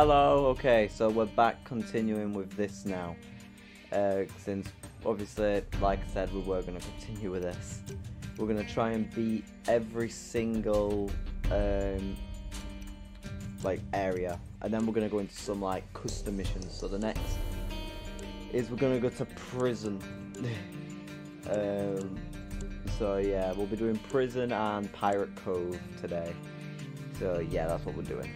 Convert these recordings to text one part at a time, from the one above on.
Hello, okay, so we're back continuing with this now. Uh, since, obviously, like I said, we were going to continue with this. We're going to try and beat every single, um, like, area. And then we're going to go into some, like, custom missions. So the next is we're going to go to prison. um, so yeah, we'll be doing prison and Pirate Cove today. So yeah, that's what we're doing.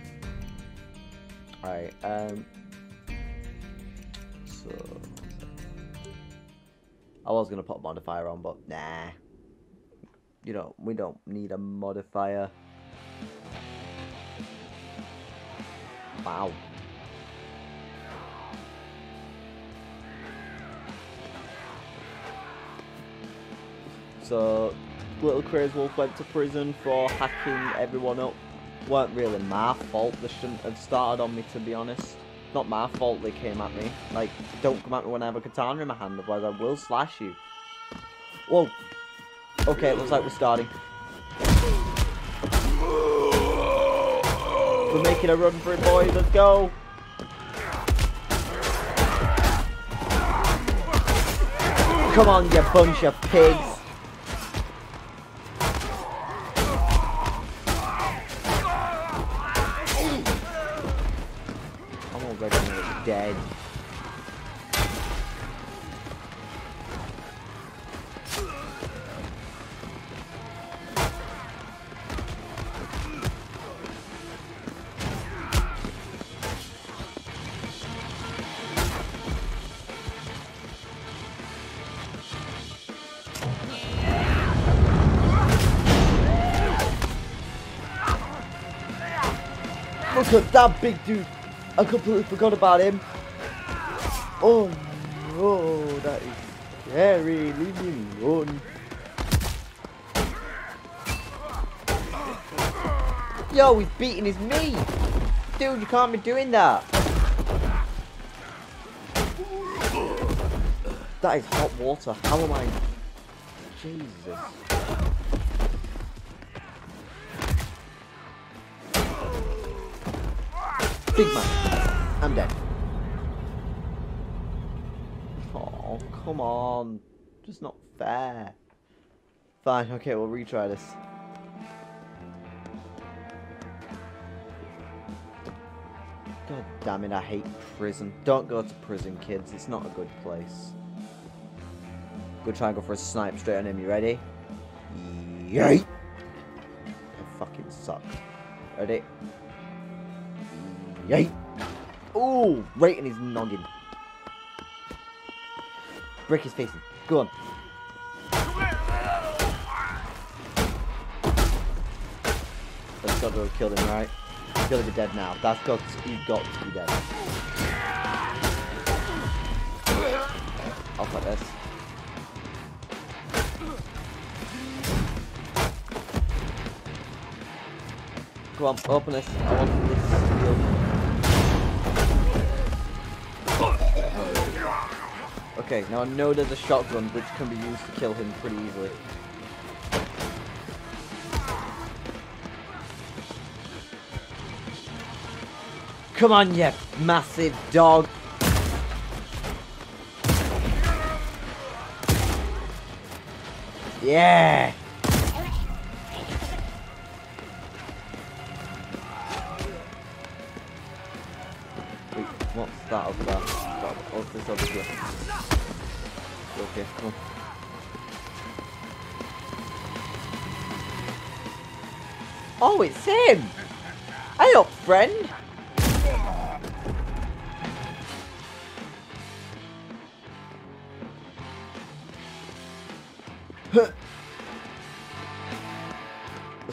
Alright, um so I was gonna put modifier on, but nah. You know, we don't need a modifier. Wow. So, Little Crazy Wolf went to prison for hacking everyone up. Weren't really my fault. They shouldn't have started on me, to be honest. Not my fault they came at me. Like, don't come at me when I have a katana in my hand, otherwise I will slash you. Whoa. Okay, it looks like we're starting. We're making a run for it, boys. Let's go. Come on, you bunch of pigs. That big dude. I completely forgot about him. Oh no, that is scary. Leave me alone. Yo, he's beating his meat. Dude, you can't be doing that. That is hot water. How am I? Jesus. I'm dead. Oh, come on. Just not fair. Fine, okay, we'll retry this. God damn it, I hate prison. Don't go to prison, kids. It's not a good place. Go try and go for a snipe straight on him. You ready? Yay! It fucking sucked. Ready? Yay! Ooh! Right in his noggin. Break his face. Go on. That's got to have killed him, right? He's got to be dead now. That's got to, he's got to be dead. I'll fight this. Come on, open this. I want this Okay, now I know there's a shotgun which can be used to kill him pretty easily. Come on, you massive dog! Yeah! Wait, what's that over there? What's this over here? Okay. Oh, it's him! Up, friend! Let's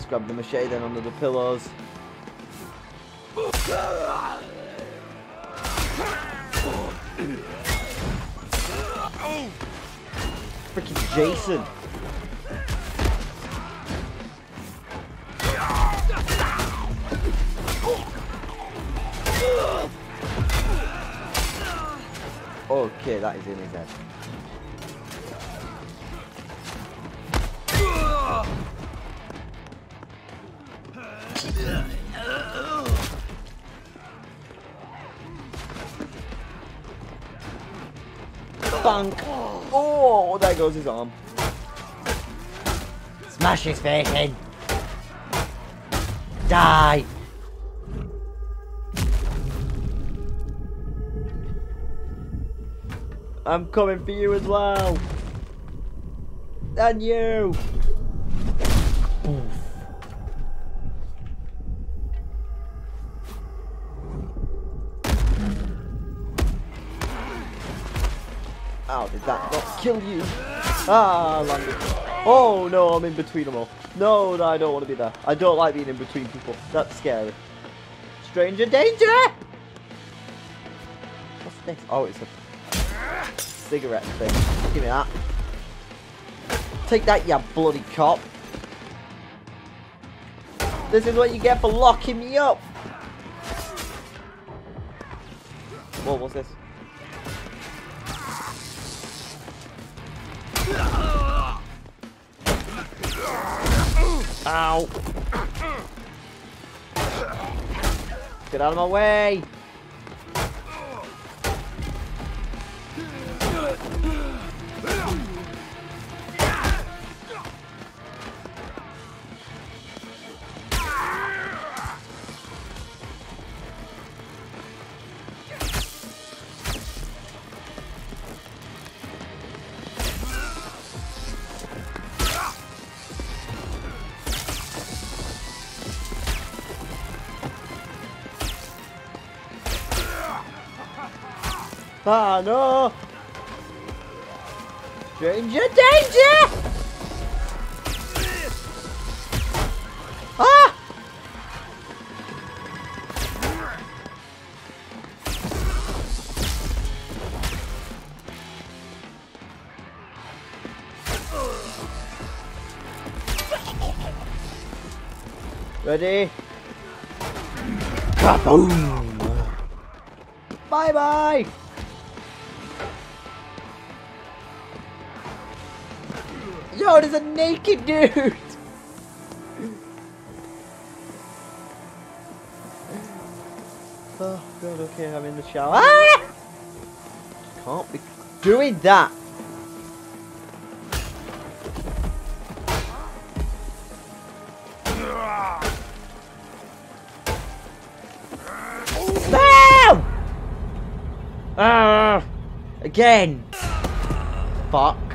grab the machete then under the pillows. Freaking Jason. Okay, that is in his head. Bank. Oh, there goes his arm. Smash his face in. Die. I'm coming for you as well. And you. That not kill you? Ah, landed. Oh no, I'm in between them all. No, no, I don't want to be there. I don't like being in between people. That's scary. Stranger danger! What's this? Oh, it's a cigarette thing. Give me that. Take that, you bloody cop. This is what you get for locking me up. Whoa, what's this? Ow. Get out of my way. Ah, no! Stranger danger! Ah! Ready? Kaboom! Bye bye! Yo, there's a naked dude! oh god, okay, I'm in the shower. Ah! Can't be doing that! No! Ah! Again! Fuck.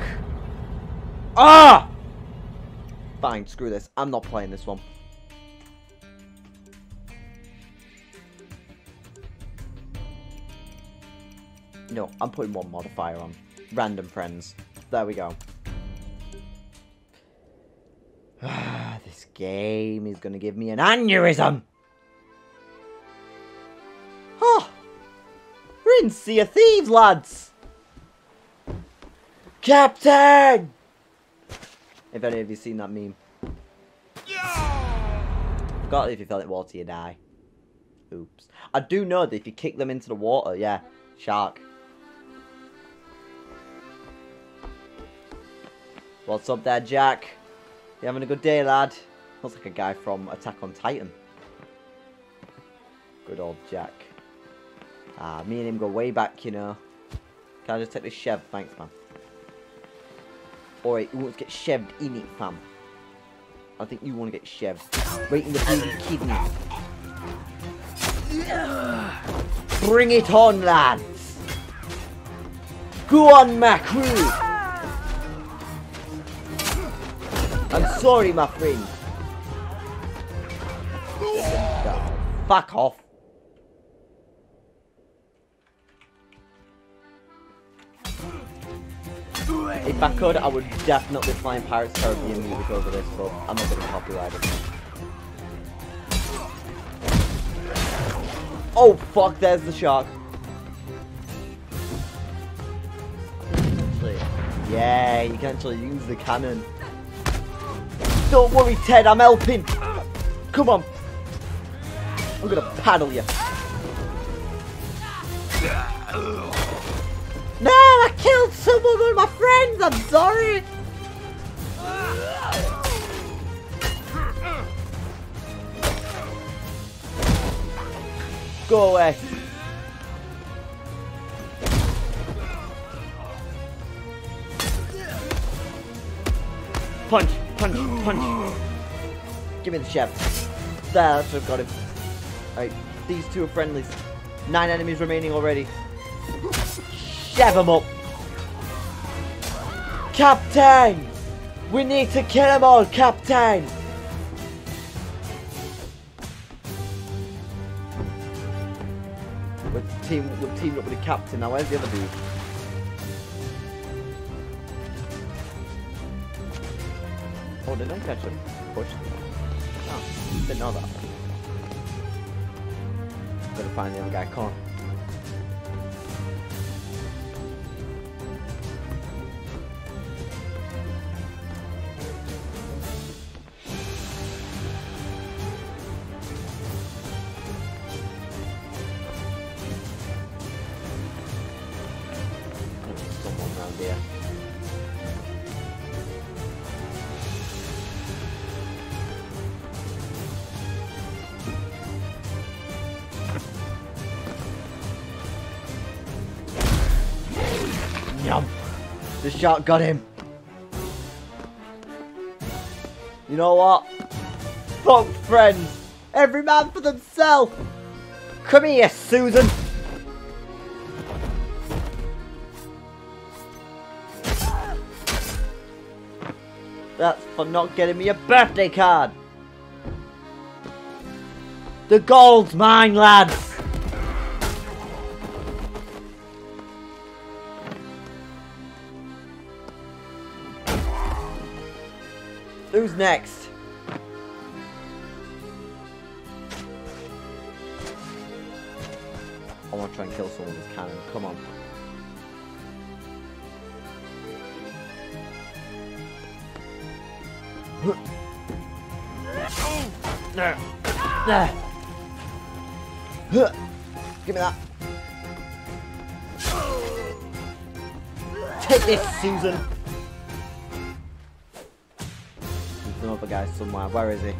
Ah! Fine, screw this. I'm not playing this one. No, I'm putting one modifier on. Random friends. There we go. this game is gonna give me an aneurysm! Oh! We're in Sea of Thieves, lads! Captain! If any of you seen that meme. Yeah! Forgot if you fell in water, you die. Oops. I do know that if you kick them into the water, yeah, shark. What's up there, Jack? You having a good day, lad? Looks like a guy from Attack on Titan. Good old Jack. Ah, me and him go way back, you know. Can I just take this Chev? Thanks, man. Alright, who want to get shoved in it, fam? I think you want to get shoved. Right in the baby kidney. Bring it on, lads! Go on, Macru! I'm sorry, my friend. Fuck off. If I could, I would definitely find Pirates Caribbean music over this, but I'm not to copyright it. Oh, fuck, there's the shark. Yeah, you can actually use the cannon. Don't worry, Ted, I'm helping. Come on. I'm to paddle you. I killed someone of my friends! I'm sorry! Go away. Punch, punch, punch. Give me the chef. That's what got him. Alright, these two are friendlies. Nine enemies remaining already. Shove them up. Captain! We need to kill them all, Captain! We're, team, we're teamed up with the captain now. Where's the other dude? Oh, did I catch him? Push. Oh, didn't know that. Gotta find the other guy. Come on. The shot got him. You know what? Fuck friends. Every man for themselves. Come here, Susan. That's for not getting me a birthday card. The gold's mine, lads. Who's next? I want to try and kill someone with this cannon. Come on. Give me that. Take this, Susan. There's another guy somewhere. Where is he?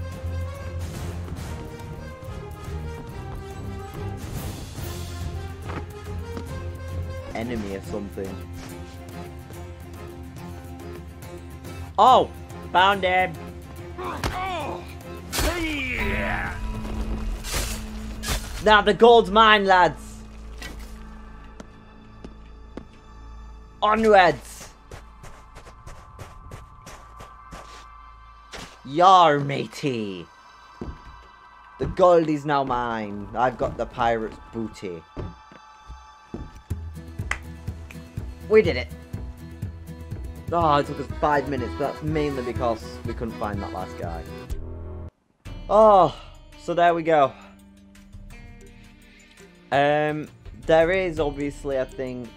Enemy or something. Oh! Found him! Now the gold's mine, lads! Onwards! Yar, matey! The gold is now mine. I've got the pirate's booty. We did it! Oh, it took us five minutes, but that's mainly because we couldn't find that last guy. Oh, so there we go. Um, there is obviously, I think,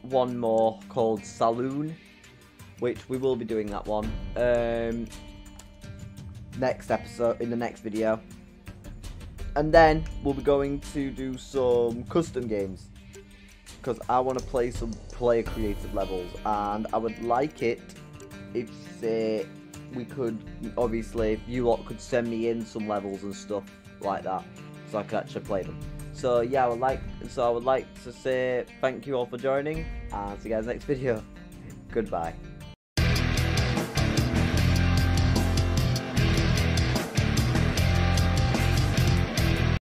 one more called Saloon, which we will be doing that one. Um, next episode, in the next video. And then we'll be going to do some custom games. Because I want to play some player created levels. And I would like it if, say, we could, obviously, if you lot could send me in some levels and stuff like that. So I could actually play them. So yeah, I would like, so I would like to say thank you all for joining. And see you guys next video. Goodbye.